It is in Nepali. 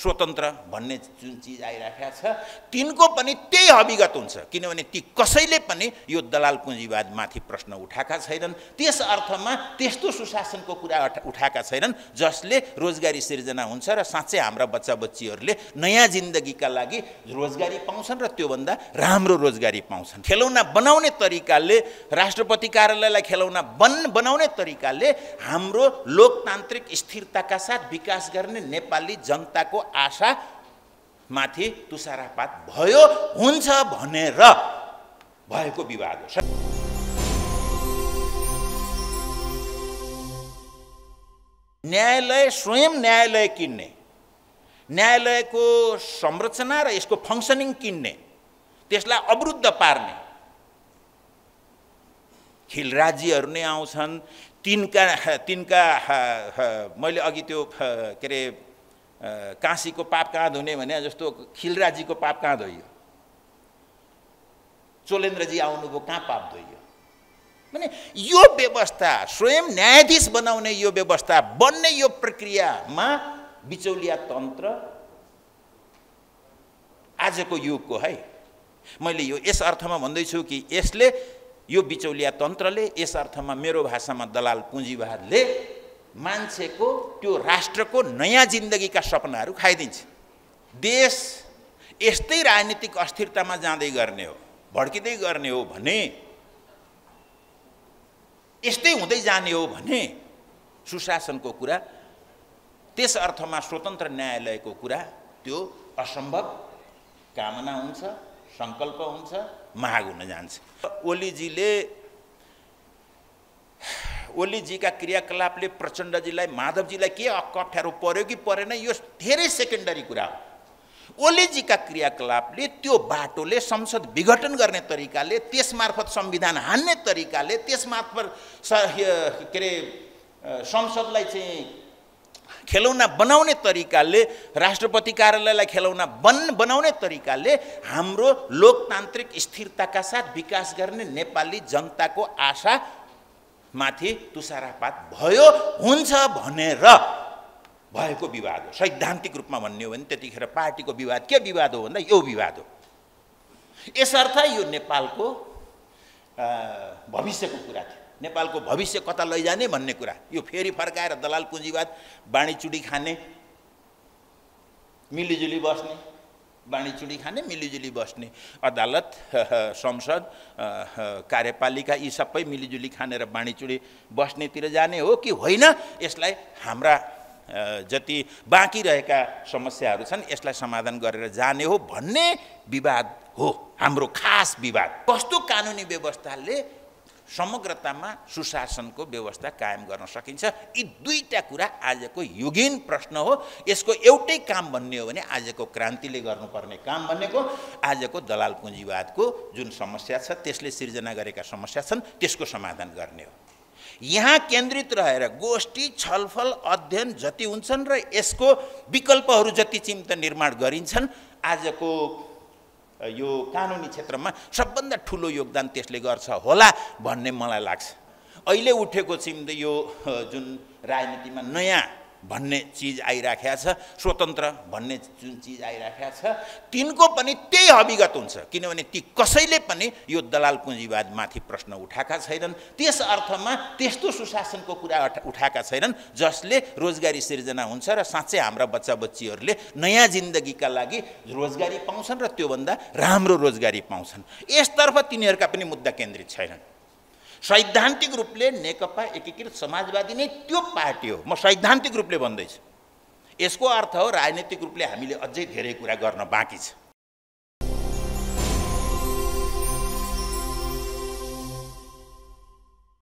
स्वतन्त्र भन्ने जुन चिज आइराखेको छ तिनको पनि त्यही अभिगत हुन्छ। किनभने ती कसैले पनि यो दलाल पुँजीवादमाथि प्रश्न उठाएका छैनन्। त्यस अर्थमा त्यस्तो सुशासनको कुरा उठाएका छैनन् जसले रोजगारी सिर्जना हुन्छ र साँच्चै हाम्रा बच्चा बच्चीहरूले नयाँ जिन्दगीका लागि रोजगारी पाउँछन् र त्योभन्दा राम्रो रोजगारी पाउँछन्। खेलौना बनाउने तरिकाले राष्ट्रपति कार्यालयलाई खेलौना बन बनाउने तरिकाले हाम्रो लोकतान्त्रिक स्थिरताका साथ विकास गर्ने नेपाली जनताको आशा माथि तुसारापात भयो हुन्छ भनेर भएको विवाद हो। न्यायालय स्वयं न्यायालय किन्ने न्यायालयको संरचना र यसको फङ्सनिङ किन्ने त्यसलाई अवरुद्ध पार्ने। खिल राज्यहरू नै आउँछन् तिनका तिनका मैले अघि त्यो के अरे काशीको पाप कहाँ धुने भने जस्तो खिलराजीको पाप कहाँ धोइयो? चोलेन्द्रजी आउनुभयो कहाँ पाप धोइयो? भने यो व्यवस्था स्वयं न्यायाधीश बनाउने यो व्यवस्था बन्ने यो प्रक्रियामा बिचौलिया तन्त्र आजको युगको है। मैले यो यस अर्थमा भन्दैछु कि यसले यो बिचौलिया तन्त्रले यस अर्थमा मेरो भाषामा दलाल पुँजीवादले मान्छेको त्यो राष्ट्रको नयाँ जिन्दगीका सपनाहरू खाइदिन्छ। देश यस्तै राजनीतिक अस्थिरतामा जाँदै गर्ने हो भड्किँदै गर्ने हो भने यस्तै हुँदै जाने हो भने सुशासनको कुरा त्यस अर्थमा स्वतन्त्र न्यायालयको कुरा त्यो असम्भव कामना हुन्छ सङ्कल्प हुन्छ माग हुन जान्छ। ओलीजीले ओलीजीका क्रियाकलापले प्रचण्डजीलाई माधवजीलाई के अप्ठ्यारो पर्यो कि परेन यो धेरै सेकेन्डरी कुरा हो। ओलीजीका क्रियाकलापले त्यो बाटोले संसद विघटन गर्ने तरिकाले त्यसमार्फत संविधान हान्ने तरिकाले त्यसमार्फत के अरे संसदलाई चाहिँ खेलौना बनाउने तरिकाले राष्ट्रपति कार्यालयलाई खेलौना बन बनाउने तरिकाले हाम्रो लोकतान्त्रिक स्थिरताका साथ विकास गर्ने नेपाली जनताको आशा माथि तुसारापात भयो हुन्छ भनेर भएको विवाद हो। सैद्धान्तिक रूपमा भन्ने हो भने त्यतिखेर पार्टीको विवाद के विवाद हो भन्दा यो विवाद हो। यसर्थ यो नेपालको भविष्यको कुरा थियो। नेपालको भविष्य कता लैजाने भन्ने कुरा। यो फेरि फर्काएर दलाल पुँजीवाद बाँडीचुडी खाने मिलिजुली बस्ने। बाँडीचुडी खाने मिलिजुली बस्ने। अदालत संसद कार्यपालिका यी सबै मिलिजुली खानेर बाँडीचुडी बस्नेतिर जाने हो कि होइन यसलाई हाम्रा जति बाँकी रहेका समस्याहरू छन् यसलाई समाधान गरेर जाने हो भन्ने विवाद हो हाम्रो खास विवाद। कस्तो कानुनी व्यवस्थाले समग्रतामा सुशासनको व्यवस्था कायम गर्न सकिन्छ। यी दुईवटा कुरा आजको युगिन प्रश्न हो। यसको एउटै काम भन्ने हो भने आजको क्रान्तिले गर्नुपर्ने काम भनेको आजको दलाल पुँजीवादको जुन समस्या छ त्यसले सिर्जना गरेका समस्या छन् त्यसको समाधान गर्ने हो। यहाँ केन्द्रित रहेर गोष्ठी छलफल अध्ययन जति हुन्छन् र यसको विकल्पहरू जति चिन्ता निर्माण गरिन्छन् आजको यो कानुनी क्षेत्रमा सबभन्दा ठुलो योगदान त्यसले गर्छ होला भन्ने मलाई लाग्छ। अहिले उठेको चिम यो जुन राजनीतिमा नयाँ भन्ने चिज आइराखेको छ स्वतन्त्र भन्ने जुन चिज आइराखेको छ तिनको पनि त्यही अभिगत हुन्छ। किनभने ती कसैले पनि यो दलाल पुँजीवादमाथि प्रश्न उठाएका छैनन्। त्यस अर्थमा त्यस्तो सुशासनको कुरा उठाएका छैनन् जसले रोजगारी सिर्जना हुन्छ र साँच्चै हाम्रा बच्चा बच्चीहरूले नयाँ जिन्दगीका लागि रोजगारी पाउँछन् र त्योभन्दा राम्रो रोजगारी पाउँछन्। यसतर्फ तिनीहरूका पनि मुद्दा केन्द्रित छैनन्। सैद्धान्तिक रूपले नेकपा एकीकृत समाजवादी नै त्यो पार्टी हो। म सैद्धान्तिक रूपले भन्दैछु। यसको अर्थ हो राजनीतिक रूपले हामीले अझै धेरै कुरा गर्न बाँकी छ।